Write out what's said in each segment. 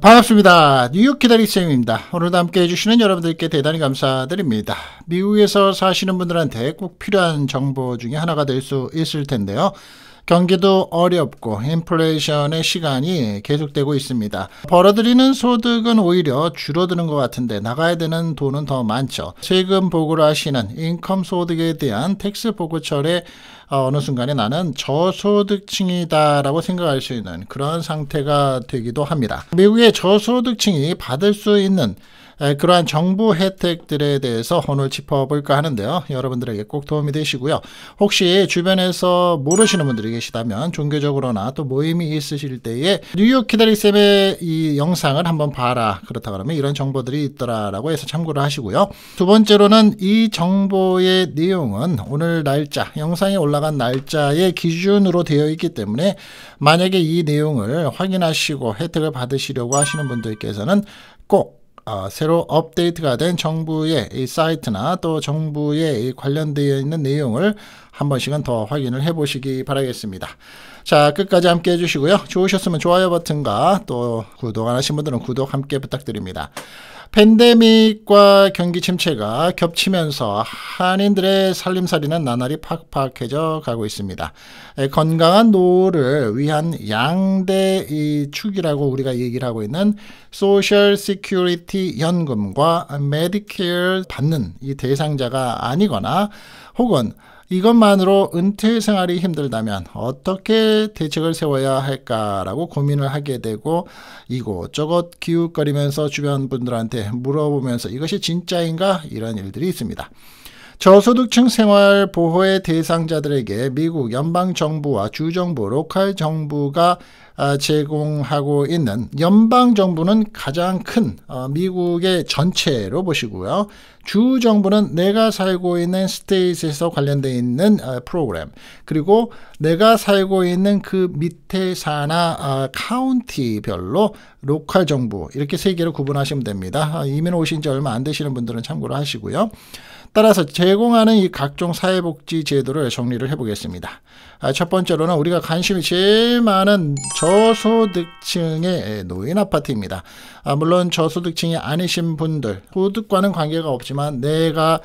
반갑습니다. 뉴욕 키다리쌤입니다. 오늘도 함께 해주시는 여러분들께 대단히 감사드립니다. 미국에서 사시는 분들한테 꼭 필요한 정보 중에 하나가 될 수 있을 텐데요. 경기도 어렵고 인플레이션의 시간이 계속되고 있습니다. 벌어들이는 소득은 오히려 줄어드는 것 같은데 나가야 되는 돈은 더 많죠. 세금 보고를 하시는 income 소득에 대한 tax 보고철에 어느 순간에 나는 저소득층이다라고 생각할 수 있는 그런 상태가 되기도 합니다. 미국의 저소득층이 받을 수 있는 그러한 정부 혜택들에 대해서 오늘 짚어볼까 하는데요. 여러분들에게 꼭 도움이 되시고요. 혹시 주변에서 모르시는 분들이 계시다면 종교적으로나 또 모임이 있으실 때에 뉴욕 키다리쌤의 이 영상을 한번 봐라. 그렇다 그러면 이런 정보들이 있더라라고 해서 참고를 하시고요. 두 번째로는 이 정보의 내용은 오늘 날짜, 영상에 올라간 날짜의 기준으로 되어 있기 때문에 만약에 이 내용을 확인하시고 혜택을 받으시려고 하시는 분들께서는 꼭 어, 새로 업데이트가 된 정부의 이 사이트나 또 정부의 이 관련되어 있는 내용을 한 번씩은 더 확인을 해 보시기 바라겠습니다. 자, 끝까지 함께 해주시고요. 좋으셨으면 좋아요 버튼과 또 구독 안 하신 분들은 구독 함께 부탁드립니다. 팬데믹과 경기 침체가 겹치면서 한인들의 살림살이는 나날이 팍팍해져 가고 있습니다. 건강한 노후를 위한 양대 이 축이라고 우리가 얘기를 하고 있는 Social Security 연금과 메디케어 받는 이 대상자가 아니거나 혹은 이것만으로 은퇴 생활이 힘들다면 어떻게 대책을 세워야 할까라고 고민을 하게 되고 이곳저곳 기웃거리면서 주변 분들한테 물어보면서 이것이 진짜인가 이런 일들이 있습니다. 저소득층 생활 보호의 대상자들에게 미국 연방 정부와 주 정부, local 정부가 아, 제공하고 있는 연방 정부는 가장 큰 어, 미국의 전체로 보시고요. 주 정부는 내가 살고 있는 state에서 관련되어 있는 어, 프로그램 그리고 내가 살고 있는 그 밑에 시나 어, 카운티별로 local 정부 이렇게 세 개로 구분하시면 됩니다. 이민 오신 지 얼마 안 되시는 분들은 참고로 하시고요. 따라서 제공하는 이 각종 사회복지 제도를 정리를 해보겠습니다. 아, 첫 번째로는 우리가 관심이 제일 많은 저소득층의 노인 아파트입니다. 아, 물론 저소득층이 아니신 분들, 소득과는 관계가 없지만 내가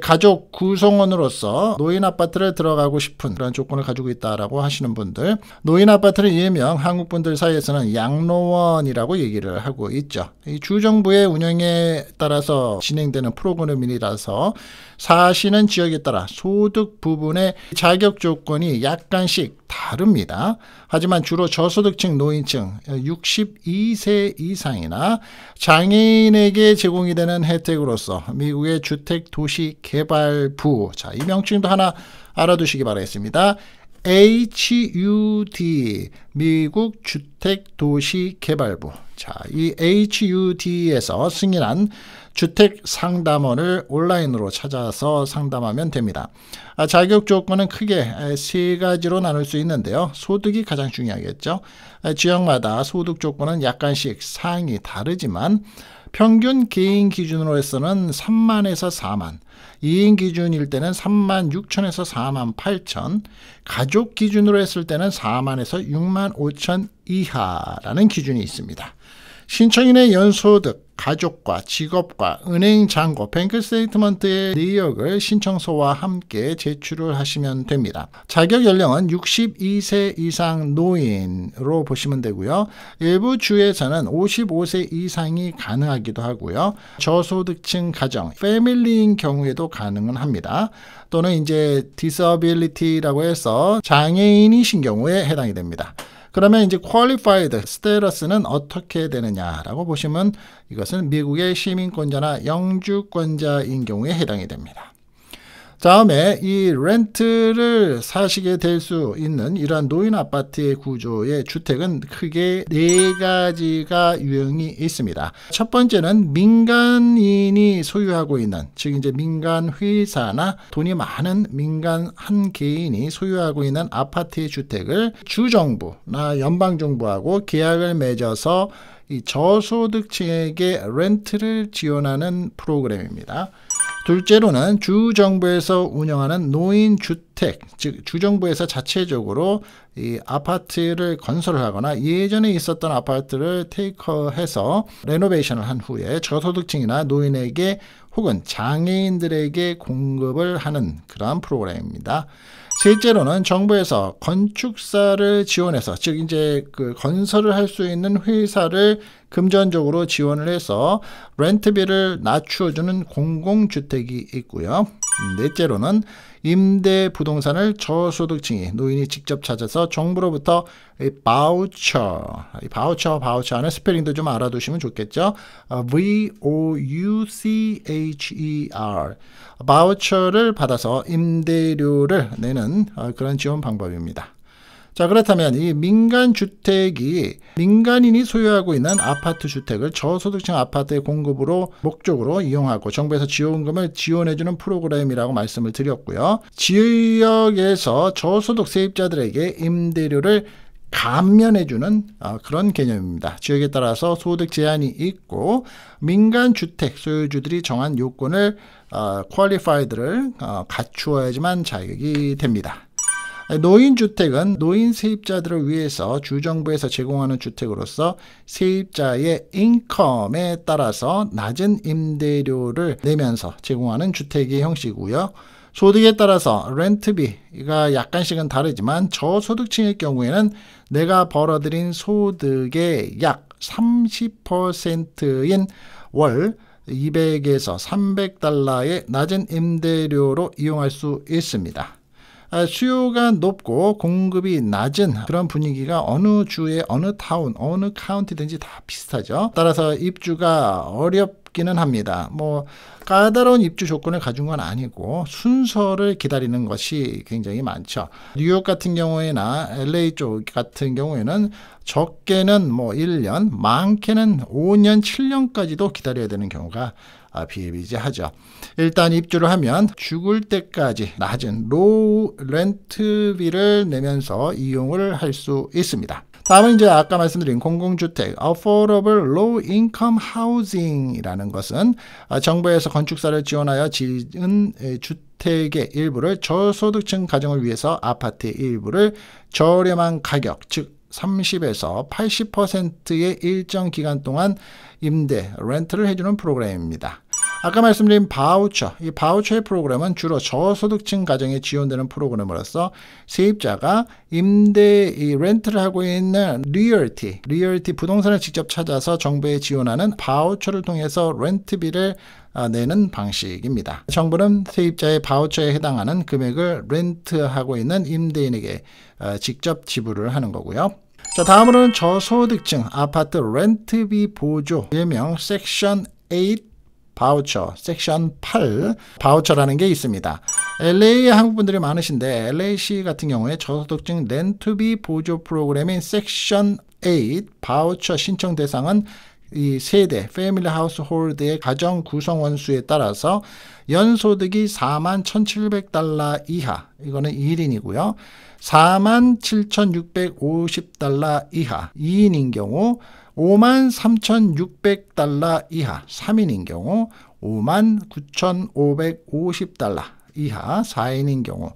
가족 구성원으로서 노인 아파트를 들어가고 싶은 그런 조건을 가지고 있다라고 하시는 분들, 노인 아파트는 일명 한국 분들 사이에서는 양로원이라고 얘기를 하고 있죠. 이 주정부의 운영에 따라서 진행되는 프로그램이라서 사시는 지역에 따라 소득 부분의 자격 조건이 약간씩 다릅니다. 하지만 주로 저소득층 노인층 62세 이상이나 장애인에게 제공이 되는 혜택으로서 미국의 주택도시개발부 자, 이 명칭도 하나 알아두시기 바라겠습니다. HUD 미국 주택도시개발부 자, 이 HUD에서 승인한 주택 상담원을 온라인으로 찾아서 상담하면 됩니다. 아, 자격 조건은 크게 세 가지로 나눌 수 있는데요. 소득이 가장 중요하겠죠. 지역마다 소득 조건은 약간씩 사항이 다르지만 평균 개인 기준으로 해서는 3만에서 4만, 2인 기준일 때는 3만 6천에서 4만 8천, 가족 기준으로 했을 때는 4만에서 6만 5천 이하라는 기준이 있습니다. 신청인의 연소득, 가족과 직업과 은행 잔고, bank statement의 내역을 신청서와 함께 제출을 하시면 됩니다. 자격 연령은 62세 이상 노인으로 보시면 되고요. 일부 주에서는 55세 이상이 가능하기도 하고요. 저소득층 가정, family인 경우에도 가능은 합니다. 또는 이제 disability라고 해서 장애인이신 경우에 해당이 됩니다. 그러면 이제 qualified status는 어떻게 되느냐라고 보시면 이것은 미국의 시민권자나 영주권자인 경우에 해당이 됩니다. 다음에 이 렌트를 사시게 될 수 있는 이러한 노인 아파트의 구조의 주택은 크게 네 가지가 유형이 있습니다. 첫 번째는 민간인이 소유하고 있는 즉 이제 민간 회사나 돈이 많은 민간 한 개인이 소유하고 있는 아파트의 주택을 주정부나 연방정부하고 계약을 맺어서 이 저소득층에게 렌트를 지원하는 프로그램입니다. 둘째로는 주정부에서 운영하는 노인 주택 주택, 즉 주정부에서 자체적으로 이 아파트를 건설을 하거나 예전에 있었던 아파트를 테이크해서 레노베이션을 한 후에 저소득층이나 노인에게 혹은 장애인들에게 공급을 하는 그러한 프로그램입니다. 셋째로는 정부에서 건축사를 지원해서 즉 이제 그 건설을 할 수 있는 회사를 금전적으로 지원을 해서 렌트비를 낮추어주는 공공주택이 있고요. 넷째로는 임대 부동산을 저소득층이 노인이 직접 찾아서 정부로부터 이 바우처, 이 바우처, 바우처 는 스페링도 좀 알아두시면 좋겠죠. V O U C H E R 바우처를 받아서 임대료를 내는 어, 그런 지원 방법입니다. 자, 그렇다면 이 민간 주택이 민간인이 소유하고 있는 아파트 주택을 저소득층 아파트의 공급으로 목적으로 이용하고 정부에서 지원금을 지원해주는 프로그램이라고 말씀을 드렸고요. 지역에서 저소득 세입자들에게 임대료를 감면해주는 어, 그런 개념입니다. 지역에 따라서 소득 제한이 있고 민간 주택 소유주들이 정한 요건을 어, qualified를 어, 갖추어야지만 자격이 됩니다. 노인주택은 노인 세입자들을 위해서 주정부에서 제공하는 주택으로서 세입자의 인컴에 따라서 낮은 임대료를 내면서 제공하는 주택의 형식이고요. 소득에 따라서 렌트비가 약간씩은 다르지만 저소득층의 경우에는 내가 벌어들인 소득의 약 30%인 월 200에서 300달러의 낮은 임대료로 이용할 수 있습니다. 아, 수요가 높고 공급이 낮은 그런 분위기가 어느 주의 어느 타운, 어느 카운티든지 다 비슷하죠. 따라서 입주가 어렵 기는 합니다. 뭐 까다로운 입주 조건을 가진 건 아니고 순서를 기다리는 것이 굉장히 많죠. 뉴욕 같은 경우에나 LA 쪽 같은 경우에는 적게는 뭐 1년, 많게는 5년, 7년까지도 기다려야 되는 경우가 아, 비일비재하죠. 일단 입주를 하면 죽을 때까지 낮은 low 렌트비를 내면서 이용을 할 수 있습니다. 다음은 이제 아까 말씀드린 공공주택 Affordable Low Income Housing이라는 것은 아, 정부에서 건축사를 지원하여 지은 주택의 일부를 저소득층 가정을 위해서 아파트의 일부를 저렴한 가격 즉 30에서 80%의 일정 기간 동안 임대, 렌트를 해주는 프로그램입니다. 아까 말씀드린 바우처, 이 바우처의 프로그램은 주로 저소득층 가정에 지원되는 프로그램으로서 세입자가 임대, 이 렌트를 하고 있는 realty, realty 부동산을 직접 찾아서 정부에 지원하는 바우처를 통해서 렌트비를 아, 내는 방식입니다. 정부는 세입자의 바우처에 해당하는 금액을 렌트하고 있는 임대인에게 아, 직접 지불을 하는 거고요. 자, 다음으로는 저소득층 아파트 렌트비 보조 일명 섹션 8 바우처 섹션 8 바우처라는 게 있습니다. LA에 한국 분들이 많으신데 LA시 같은 경우에 저소득층 렌트비 보조 프로그램인 섹션 8 바우처 신청 대상은 이 세대 패밀리 하우스홀드의 가정 구성원 수에 따라서 연소득이 4만 1,700달러 이하 이거는 1인이고요. 4만 7,650달러 이하 2인인 경우 5만 3,600달러 이하 3인인 경우 5만 9,550달러 이하 4인인 경우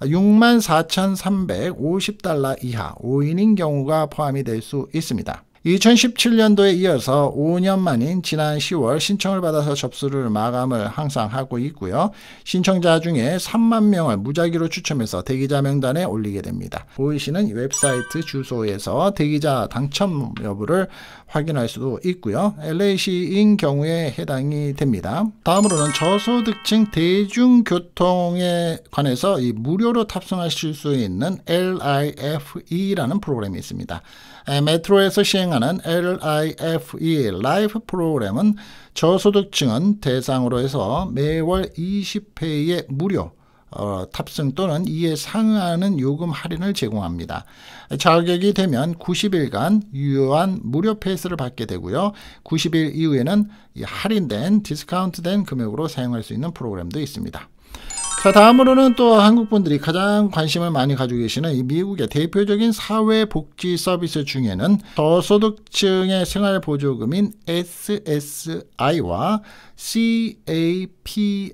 6만 4,350달러 이하 5인인 경우가 포함이 될 수 있습니다. 2017년도에 이어서 5년 만인 지난 10월 신청을 받아서 접수를 마감을 항상 하고 있고요. 신청자 중에 3만 명을 무작위로 추첨해서 대기자 명단에 올리게 됩니다. 보이시는 웹사이트 주소에서 대기자 당첨 여부를 확인할 수도 있고요. LA시인 경우에 해당이 됩니다. 다음으로는 저소득층 대중교통에 관해서 무료로 탑승하실 수 있는 LIFE라는 프로그램이 있습니다. 메트로에서 시행하는 LIFE LIFE 프로그램은 저소득층은 대상으로 해서 매월 20회의 무료 어, 탑승 또는 이에 상하는 요금 할인을 제공합니다. 자격이 되면 90일간 유효한 무료 패스를 받게 되고요. 90일 이후에는 할인된 디스카운트된 금액으로 사용할 수 있는 프로그램도 있습니다. 자, 다음으로는 또 한국 분들이 가장 관심을 많이 가지고 계시는 이 미국의 대표적인 사회복지 서비스 중에는 저소득층의 생활보조금인 SSI와 CAPI와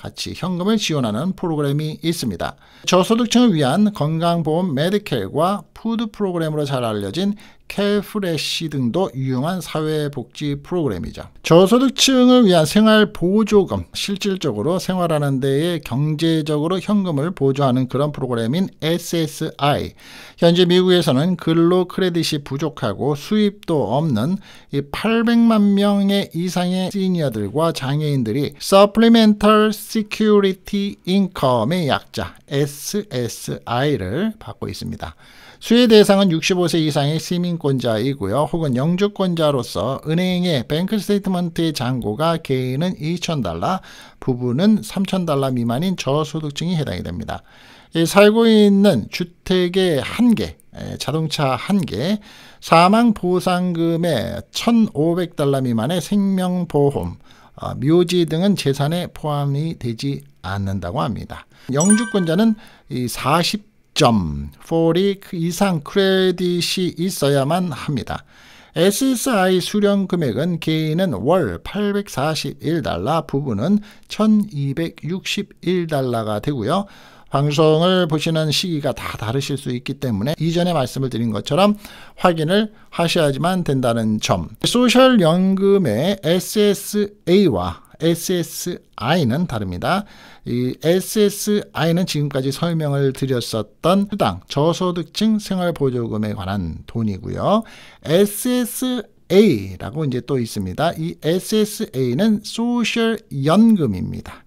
같이 현금을 지원하는 프로그램이 있습니다. 저소득층을 위한 건강보험 Medi-Cal과 food 프로그램으로 잘 알려진 CalFresh 등도 유용한 사회복지 프로그램이죠. 저소득층을 위한 생활보조금, 실질적으로 생활하는 데에 경제적으로 현금을 보조하는 그런 프로그램인 SSI. 현재 미국에서는 근로 credit이 부족하고 수입도 없는 이 800만 명의 이상의 시니어들과 장애인들이 Supplemental Security Income의 약자 SSI를 받고 있습니다. 수혜 대상은 65세 이상의 시민권자이고요. 혹은 영주권자로서 은행의 bank statement의 잔고가 개인은 2,000달러, 부부는 3,000달러 미만인 저소득층이 해당이 됩니다. 살고 있는 주택의 한 개, 자동차 한 개, 사망 보상금의 1,500달러 미만의 생명보험, 어, 묘지 등은 재산에 포함이 되지 않는다고 합니다. 영주권자는 이 40 점 40 이상 크레딧이 있어야만 합니다. SSI 수령 금액은 개인은 월 841달러, 부부는 1261달러가 되고요. 방송을 보시는 시기가 다 다르실 수 있기 때문에 이전에 말씀을 드린 것처럼 확인을 하셔야지만 된다는 점. 소셜연금의 SSA와 SSI는 다릅니다. 이 SSI는 지금까지 설명을 드렸었던 수당, 저소득층 생활보조금에 관한 돈이고요. SSA라고 이제 또 있습니다. 이 SSA는 소셜 연금입니다.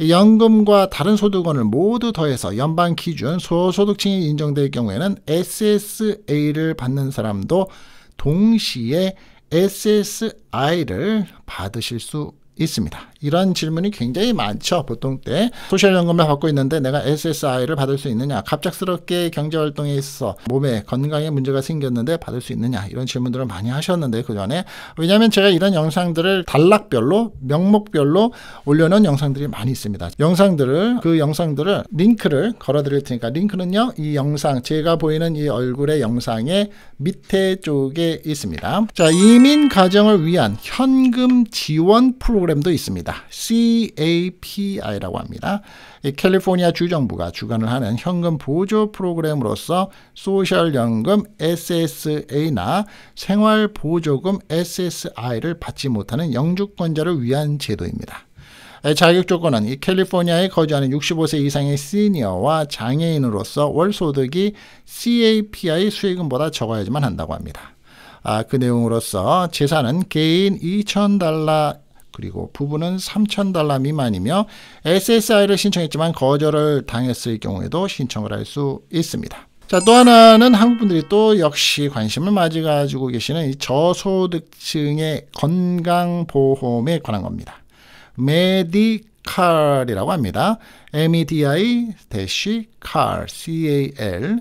연금과 다른 소득원을 모두 더해서 연방 기준 소소득층이 인정될 경우에는 SSA를 받는 사람도 동시에 SSI를 받으실 수 있습니다. 이런 질문이 굉장히 많죠. 보통 때 소셜연금을 받고 있는데 내가 SSI를 받을 수 있느냐 갑작스럽게 경제활동에 있어서 몸에 건강에 문제가 생겼는데 받을 수 있느냐 이런 질문들을 많이 하셨는데 그 전에 왜냐하면 제가 이런 영상들을 단락별로 명목별로 올려놓은 영상들이 많이 있습니다. 영상들을 그 영상들을 링크를 걸어드릴 테니까 링크는요 이 영상 제가 보이는 이 얼굴의 영상의 밑에 쪽에 있습니다. 자 이민 가정을 위한 현금 지원 프로그램도 있습니다. CAPI라고 합니다. 캘리포니아 주정부가 주관을 하는 현금 보조 프로그램으로서 소셜연금 SSA나 생활보조금 SSI를 받지 못하는 영주권자를 위한 제도입니다. 자격 조건은 이 캘리포니아에 거주하는 65세 이상의 시니어와 장애인으로서 월 소득이 CAPI 수익금보다 적어야지만 한다고 합니다. 아, 그 내용으로서 재산은 개인 2,000달러 그리고 부부는 3,000달러 미만이며 SSI를 신청했지만 거절을 당했을 경우에도 신청을 할 수 있습니다. 자, 또 하나는 한국 분들이 또 역시 관심을 많이 가지고 계시는 이 저소득층의 건강보험에 관한 겁니다. 메디 칼이라고 합니다. MEDI-CAR, CAL.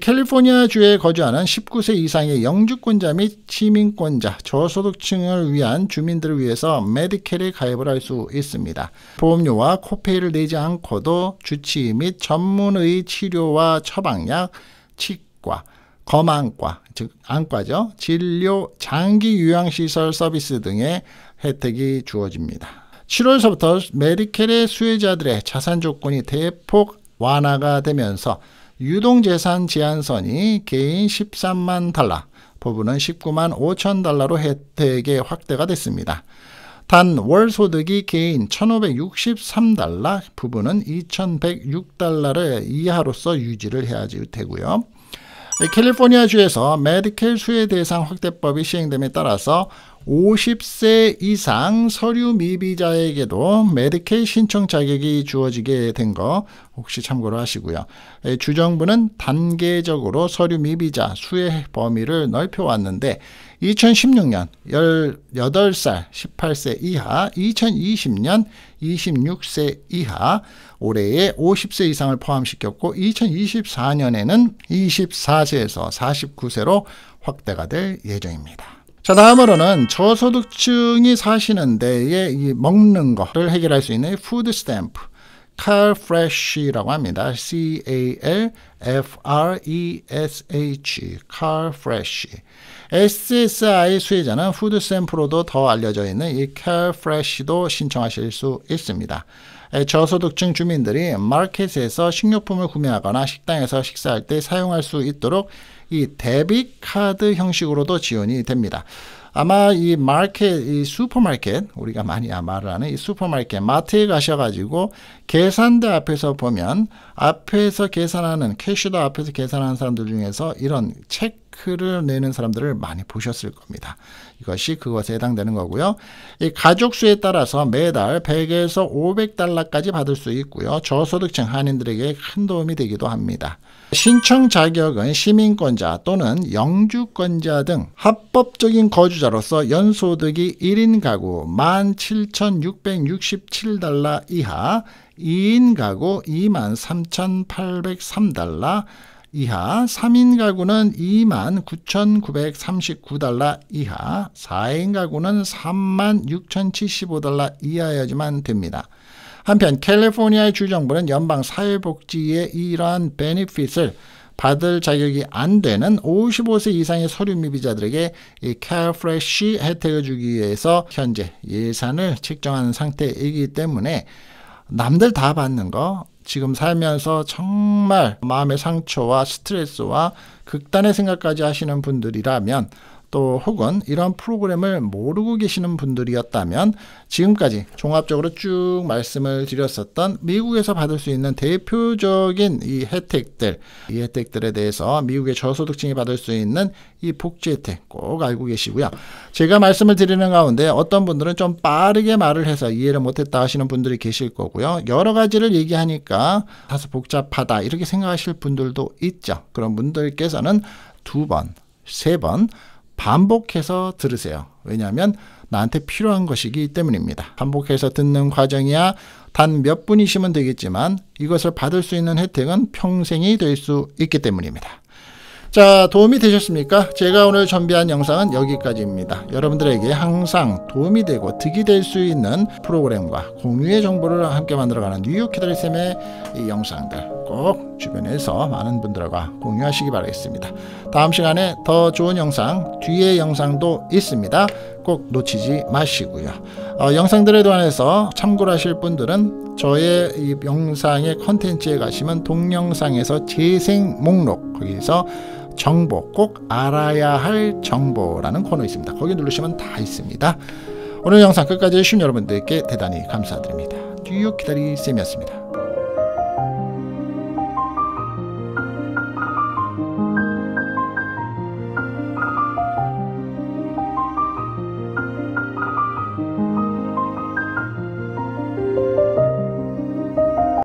캘리포니아 주에 거주하는 19세 이상의 영주권자 및 시민권자, 저소득층을 위한 주민들을 위해서 메디켈에 가입을 할 수 있습니다. 보험료와 코페이를 내지 않고도 주치 및 전문의 치료와 처방약, 치과, 검안과, 즉 안과죠. 진료, 장기 요양시설 서비스 등의 혜택이 주어집니다. 7월서부터 메디켈의 수혜자들의 자산 조건이 대폭 완화가 되면서 유동재산 제한선이 개인 13만 달러, 부부는 19만 5천 달러로 혜택에 확대가 됐습니다. 단 월 소득이 개인 1,563달러, 부부는 2,106달러를 이하로서 유지를 해야 되고요. 캘리포니아주에서 메디켈 수혜 대상 확대법이 시행됨에 따라서 50세 이상 서류 미비자에게도 메디케이 신청 자격이 주어지게 된 거 혹시 참고로 하시고요. 주정부는 단계적으로 서류 미비자 수혜 범위를 넓혀왔는데 2016년 18살 18세 이하, 2020년 26세 이하, 올해에 50세 이상을 포함시켰고 2024년에는 24세에서 49세로 확대가 될 예정입니다. 자, 다음으로는 저소득층이 사시는 데에 이 먹는 거를 해결할 수 있는 food stamp. CalFresh라고 합니다. C-A-L-F-R-E-S-H, CalFresh. SSI 수혜자는 food stamp로도 더 알려져 있는 이 CalFresh도 신청하실 수 있습니다. 저소득층 주민들이 마켓에서 식료품을 구매하거나 식당에서 식사할 때 사용할 수 있도록 이 debit 카드 형식으로도 지원이 됩니다. 아마 이 마켓, 이 슈퍼마켓, 우리가 많이 말을 하는 이 슈퍼마켓, 마트에 가셔가지고 계산대 앞에서 보면 앞에서 계산하는, cashier 앞에서 계산하는 사람들 중에서 이런 체크를 내는 사람들을 많이 보셨을 겁니다. 이것이 그것에 해당되는 거고요. 이 가족 수에 따라서 매달 100에서 500달러까지 받을 수 있고요. 저소득층 한인들에게 큰 도움이 되기도 합니다. 신청 자격은 시민권자 또는 영주권자 등 합법적인 거주자로서 연소득이 1인 가구 17,667달러 이하, 2인 가구 23,803달러 이하, 3인 가구는 29,939달러 이하, 4인 가구는 36,075달러 이하여야지만 됩니다. 한편 캘리포니아의 주정부는 연방 사회복지의 이러한 베니핏을 받을 자격이 안 되는 55세 이상의 서류 미비자들에게 이 캐프레쉬 혜택을 주기 위해서 현재 예산을 책정한 상태이기 때문에 남들 다 받는 거 지금 살면서 정말 마음의 상처와 스트레스와 극단의 생각까지 하시는 분들이라면 또 혹은 이런 프로그램을 모르고 계시는 분들이었다면 지금까지 종합적으로 쭉 말씀을 드렸었던 미국에서 받을 수 있는 대표적인 이 혜택들, 이 혜택들에 대해서 미국의 저소득층이 받을 수 있는 이 복지 혜택 꼭 알고 계시고요. 제가 말씀을 드리는 가운데 어떤 분들은 좀 빠르게 말을 해서 이해를 못했다 하시는 분들이 계실 거고요. 여러 가지를 얘기하니까 다소 복잡하다 이렇게 생각하실 분들도 있죠. 그런 분들께서는 두 번, 세 번, 반복해서 들으세요. 왜냐하면 나한테 필요한 것이기 때문입니다. 반복해서 듣는 과정이야 단 몇 분이시면 되겠지만 이것을 받을 수 있는 혜택은 평생이 될 수 있기 때문입니다. 자, 도움이 되셨습니까? 제가 오늘 준비한 영상은 여기까지입니다. 여러분들에게 항상 도움이 되고 득이 될 수 있는 프로그램과 공유의 정보를 함께 만들어가는 뉴욕 키드리쌤의 이 영상들 꼭 주변에서 많은 분들과 공유하시기 바라겠습니다. 다음 시간에 더 좋은 영상, 뒤에 영상도 있습니다. 꼭 놓치지 마시고요. 어, 영상들에 관해서 참고를 하실 분들은 저의 이 영상의 컨텐츠에 가시면 동영상에서 재생 목록 거기서 정보 꼭 알아야 할 정보라는 코너 있습니다. 거기 누르시면 다 있습니다. 오늘 영상 끝까지 해주신 여러분들께 대단히 감사드립니다. 뉴욕 기다리 쌤이었습니다.